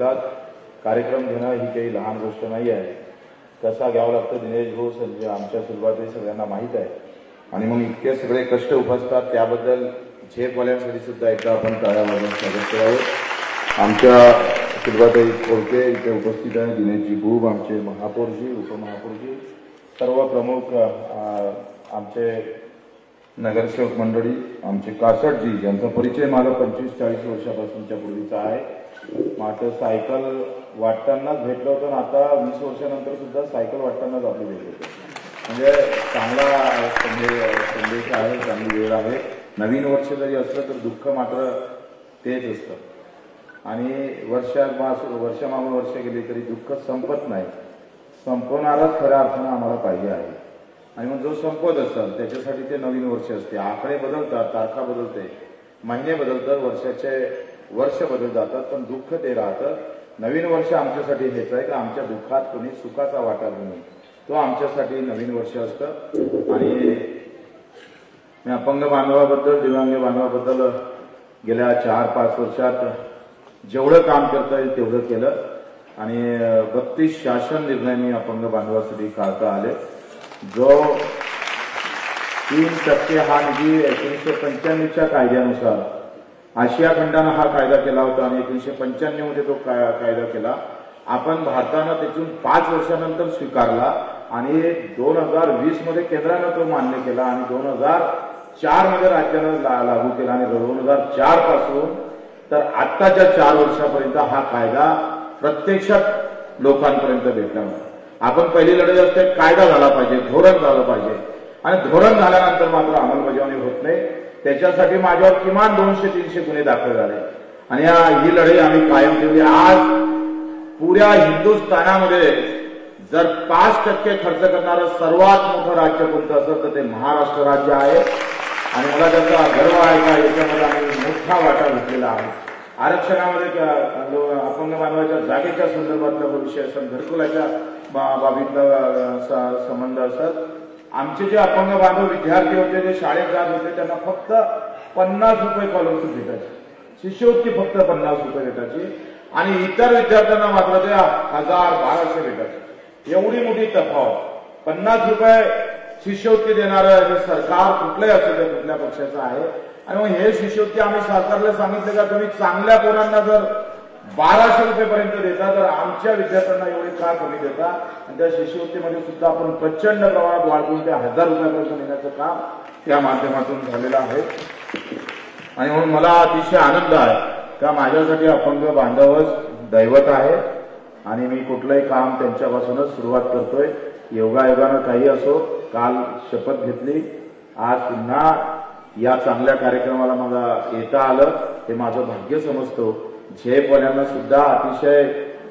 घेतात कार्यक्रम घेणं ही काही लहान गोष्ट नाही आहे कसा घ्यावं लागतं दिनेश घोष संजय आमच्या सुरुवाती सगळ्यांना माहीत आहे. आणि मग इतके सगळे कष्ट उपसतात त्याबद्दल झेपवाल्यांसाठी सुद्धा एकदा आपण टाळ्या वाजवून स्वागत करावं. आमच्या सुरुवाती कोळके इथे उपस्थित आहे दिनेशजी भूब आमचे महापौरजी उपमहापौरजी सर्व प्रमुख आमचे नगरसेवक मंडळी आमचे कासटजी ज्यांचा परिचय मला पंचवीस चाळीस वर्षापासूनच्या पूर्वीचा आहे. मात्र सायकल वाटतानाच भेटलं होतं आता वीस वर्षानंतर सुद्धा सायकल वाटतानाच आपली भेट होते. म्हणजे चांगला संदेश आहे चांगली वेळ आहे. नवीन वर्ष जरी असलं तर दुःख मात्र तेच असतं. आणि वर्षात मास वर्षामागून वर्ष गेली तरी दुःख संपत नाही. संपवणारच खऱ्या अर्थानं आम्हाला पाहिजे आहे. आणि मग जो संपत असेल त्याच्यासाठी ते नवीन वर्ष असते. आकडे बदलतात तारखा बदलते. महिने बदलतात वर्षाचे वर्ष बदल जातात पण दुःख ते राहतं. नवीन वर्ष आमच्यासाठी हेच आहे का आमच्या दुःखात कोणी सुखाचा वाटा घेऊन तो आमच्यासाठी नवीन वर्ष असतं. आणि मी अपंग बांधवाबद्दल दिव्यांग बांधवाबद्दल गेल्या चार पाच वर्षात जेवढं काम करता येईल तेवढं केलं. आणि बत्तीस शासन निर्णय मी अपंग बांधवासाठी काढता आले. जो तीन टक्के हा निधी एकोणीसशे पंच्याण्णवच्या कायद्यानुसार आशिया खंडानं हा कायदा केला होता आणि एकोणीसशे पंच्याण्णवमध्ये तो कायदा केला. आपण भारतानं त्यातून पाच वर्षानंतर स्वीकारला आणि दोन हजार वीसमध्ये केंद्रानं तो मान्य केला आणि दोन हजार चारमध्ये राज्यानं लागू केला आणि दोन हजार चारपासून तर आत्ताच्या चार वर्षापर्यंत हा कायदा प्रत्यक्षात लोकांपर्यंत भेटला होता आपण पहिली लढाई असते कायदा झाला पाहिजे धोरण झालं पाहिजे. आणि धोरण झाल्यानंतर मात्र अंमलबजावणी होत नाही. त्याच्यासाठी माझ्यावर किमान दोनशे तीनशे गुन्हे दाखल झाले. आणि या- ही लढाई आम्ही कायम ठेवली. आज पुऱ्या हिंदुस्थानामध्ये जर पाच टक्के खर्च करणारं सर्वात मोठं राज्य कोणतं असेल तर ते महाराष्ट्र राज्य आहे. आणि मला त्याचा गर्व आहे का? याच्यामध्ये आम्ही मोठा वाटा घेतलेला आहे. आरक्षणामध्ये लो- अपंग मानवाच्या जागेच्या संदर्भातला विषय असेल घरकुलाच्या बाबीतला संबंध असत आमचे जे अपंग बांधव विद्यार्थी होते जे शाळेत जात होते त्यांना फक्त पन्नास रुपये स्कॉलरशिप भेटायची शिष्यवृत्ती फक्त पन्नास रुपये भेटायची आणि इतर विद्यार्थ्यांना मात्र ते हजार बाराशे भेटायचे एवढी मोठी तफावत. पन्नास रुपये शिष्यवृत्ती देणारं हे सरकार कुठलंही असू दे कुठल्या पक्षाचं आहे. आणि मग हे शिष्यवृत्ती आम्ही सरकारला सांगितलं का तुम्ही चांगल्या पोरांना जर बाराशे रुपयेपर्यंत देता तर आमच्या विद्यार्थ्यांना एवढे का कमी देता? आणि त्या शिष्यवृत्तीमध्ये सुद्धा आपण प्रचंड प्रमाणात वाढवून त्या हजार रुपयापर्यंत नेण्याचं काम त्या माध्यमातून झालेलं आहे. आणि म्हणून मला अतिशय आनंद आहे. का माझ्यासाठी अपंग बांधवच दैवत आहे. आणि मी कुठलंही काम त्यांच्यापासूनच सुरुवात करतोय. योगायोगानं काही असो काल शपथ घेतली. आज पुन्हा या चांगल्या कार्यक्रमाला मला येता आलं हे माझं भाग्य समजतो. झेपवाल्यांना सुद्धा अतिशय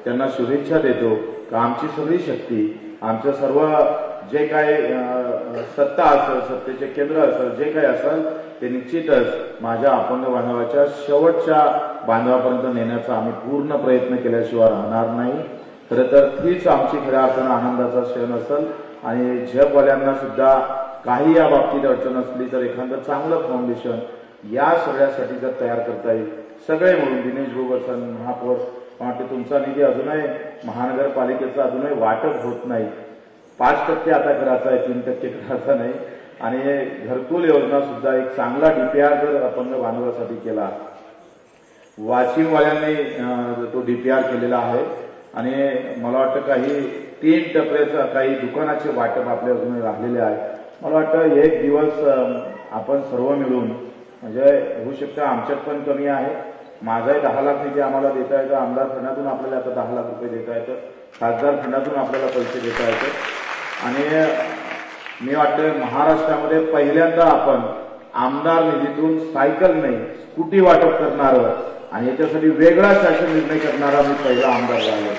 त्यांना शुभेच्छा देतो का आमची सगळी शक्ती आमचं सर्व जे काय सत्ता असेल सत्तेचे केंद्र असेल जे काही असेल ते निश्चितच माझ्या अपंग बांधवाच्या शेवटच्या बांधवापर्यंत नेण्याचा आम्ही पूर्ण प्रयत्न केल्याशिवाय राहणार नाही. खरं तर तीच आमची खऱ्या अर्थानं आनंदाचा क्षण असेल. आणि झेपवाल्यांना सुद्धा काही या बाबतीत अडचण असली तर एखादं चांगलं फाउंडेशन या सगळ्यासाठी जर तयार करता येईल. सगळे म्हणून दिनेश भाऊ महापौर वाटते तुमचा निधी अजूनही महानगरपालिकेचा अजूनही वाटप होत नाही. पाच टक्के आता करायचा आहे तीन टक्के करायचा नाही. आणि घरकुल योजना सुद्धा एक चांगला डीपीआर जर अपंग बांधवासाठी केला वाशिमवाल्यांनी तो डीपीआर केलेला आहे. आणि मला वाटतं काही तीन टपऱ्याचं काही दुकानाचे वाटप आपल्या अजून राहिलेले आहे. मला वाटतं एक दिवस आपण सर्व मिळून म्हणजे होऊ शकतं आमच्यात पण कमी आहे. माझाही दहा लाख निधी आम्हाला देता येतं. आमदार फंडातून आपल्याला आता दहा लाख रुपये देता येतं. खासदार फंडातून आपल्याला पैसे देता येतं. आणि मी वाटतं महाराष्ट्रामध्ये पहिल्यांदा आपण आमदार निधीतून सायकल नाही स्कूटी वाटप करणार आणि याच्यासाठी वेगळा शासन निर्णय करणारा मी पहिला आमदार झालो.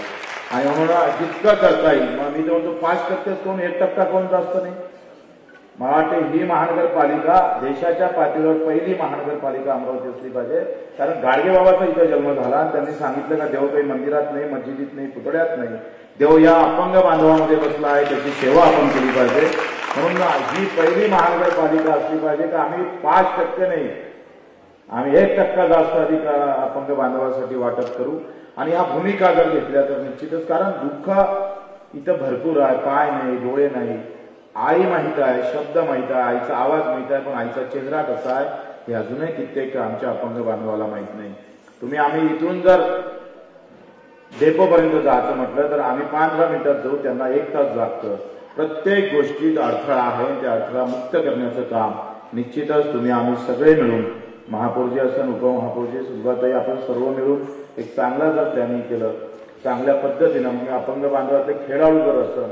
आणि म्हणून जितकं करता येईल मग मी तर म्हणतो पाच टक्के कोण एक टक्का कोण जास्त नाही. मला वाटते ही महानगरपालिका देशाच्या पातळीवर पहिली महानगरपालिका अमरावती असली पाहिजे. कारण गाडगेबाबाचा इथं जन्म झाला आणि त्यांनी सांगितलं का देव काही मंदिरात नाही मस्जिदीत नाही पुतळ्यात नाही. देव या अपंग बांधवामध्ये बसला आहे त्याची सेवा आपण केली पाहिजे. म्हणून ही पहिली महानगरपालिका असली पाहिजे का आम्ही पाच टक्के नाही. आम्ही एक टक्का जास्त अधिक अपंग बांधवासाठी वाटप करू. आणि ह्या भूमिका जर घेतल्या तर निश्चितच. कारण दुःख इथं भरपूर आहे. पाय नाही डोळे नाही. आई माहीत आहे शब्द माहीत आहे आईचा आवाज माहीत आहे पण आईचा चेहरा कसा आहे हे अजूनही कित्येक आमच्या अपंग बांधवाला माहीत नाही. तुम्ही आम्ही इथून जर डेपोपर्यंत जायचं म्हटलं तर आम्ही पंधरा मिनिटात जाऊ त्यांना एक तास लागतं प्रत्येक गोष्टीत अडथळा आहे त्या अडथळा मुक्त करण्याचं काम निश्चितच तुम्ही आम्ही सगळे मिळून महापौरजी असन उपमहापौरजी सुरुवातही आपण सर्व मिळून एक चांगला जर प्लॅनिंग केलं चांगल्या पद्धतीनं म्हणजे अपंग बांधवातले खेळाडू जर असं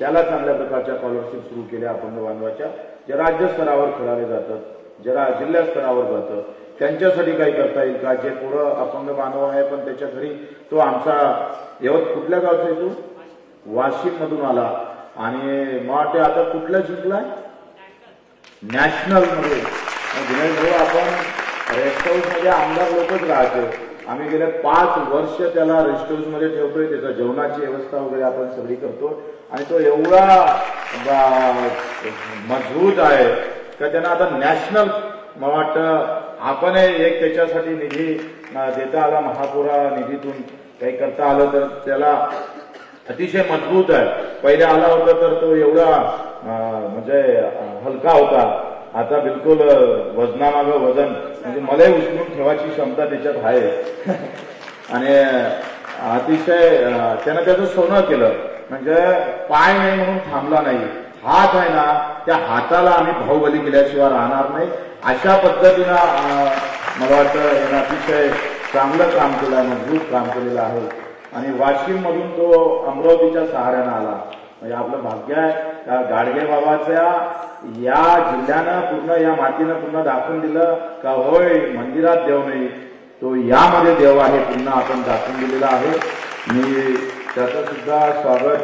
त्याला चांगल्या प्रकारच्या स्कॉलरशिप सुरू केल्या अपंग बांधवाच्या. जे राज्य स्तरावर खेळाले जातात ज्या जिल्हा स्तरावर जातं त्यांच्यासाठी काही करता येईल का? जे पुढं अपंग बांधव आहे पण त्याच्या घरी तो आमचा यवत कुठल्या गावचा आहे वाशिम मधून आला. आणि मग वाटते आता कुठल्या जिंकलाय? नॅशनलमध्ये भाऊ आपण रेस्ट हाऊसमध्ये आमदार लोकच राहतो आम्ही गेल्या पाच वर्ष त्याला रेस्ट हाऊसमध्ये ठेवतोय. त्याचा जेवणाची व्यवस्था वगैरे आपण सगळी करतो. आणि तो एवढा मजबूत आहे का त्यांना आता नॅशनल मला वाटतं आपण एक त्याच्यासाठी निधी देता आला महापुरा निधीतून. काही करता आलं तर त्याला अतिशय मजबूत आहे. पहिले आला होता तर तो एवढा म्हणजे हलका होता. आता बिलकुल वजनामागं वजन म्हणजे मलाही उचलून ठेवायची क्षमता त्याच्यात आहे. आणि अतिशय त्यानं त्याचं सोनं केलं. म्हणजे पाय नाही म्हणून थांबला नाही. हात आहे ना त्या हाताला आम्ही भाऊबली केल्याशिवाय राहणार नाही. अशा पद्धतीनं मला वाटतं अतिशय चांगलं काम केलं आहे मजबूत काम केलेलं आहे. आणि वाशिम मधून तो अमरावतीच्या सहाऱ्यानं आला. म्हणजे आपलं भाग्य आहे. का गाडगे बाबाच्या या जिल्ह्यानं पूर्ण या मातीनं पूर्ण दाखवून दिलं का होय मंदिरात देव नाही. तो यामध्ये देव आहे पुन्हा आपण दाखवून दिलेला आहे. मी त्याचं सुद्धा स्वागत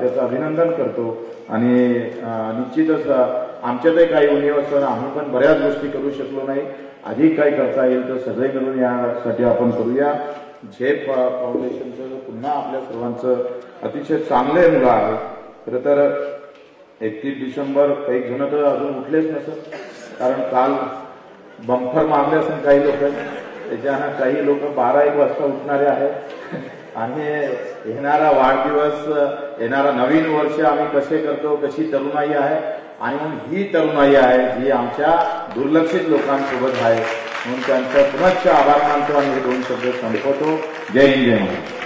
त्याचं अभिनंदन करतो. आणि निश्चितच आमच्यातही काही उणीव असेल आम्ही पण बऱ्याच गोष्टी करू शकलो नाही. अधिक काही करता येईल तर सगळे मिळून यासाठी आपण करूया. झेप फाउंडेशनचं पुन्हा आपल्या सर्वांचं अतिशय चांगले मुलं आहे. खरं तर एकतीस डिसेंबर काही जण तर अजून उठलेच नसत. कारण काल बंफर मारले असून काही लोक. त्याच्यानं काही लोक बारा एक वाजता उठणारे आहेत. आणि येणारा वाढदिवस येणारा नवीन वर्ष आम्ही कसे करतो कशी तरुणाई आहे आणि मग ही तरुणाई आहे जी आमच्या दुर्लक्षित लोकांसोबत आहे. म्हणून त्यांचा पुनश्च आभार मानतो आणि हे दोन शब्द संपवतो. जय हिंद जय महाराज